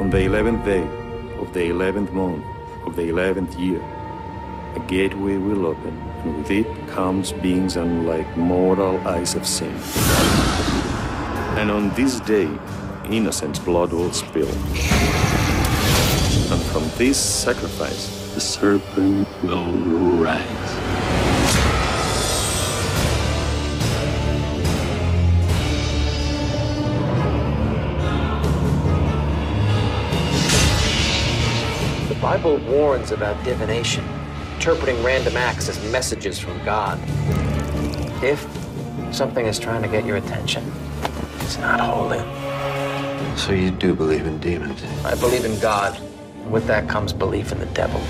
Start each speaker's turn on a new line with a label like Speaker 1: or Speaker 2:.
Speaker 1: On the eleventh day of the eleventh month of the eleventh year, a gateway will open, and with it comes beings unlike mortal eyes have seen. And on this day, innocent's blood will spill. And from this sacrifice, the serpent will
Speaker 2: The Bible warns about divination, interpreting random acts as messages from God. If something is trying to get your attention, it's not holy.
Speaker 3: So you do believe in demons?
Speaker 2: I believe in God, and with that comes belief in the devil.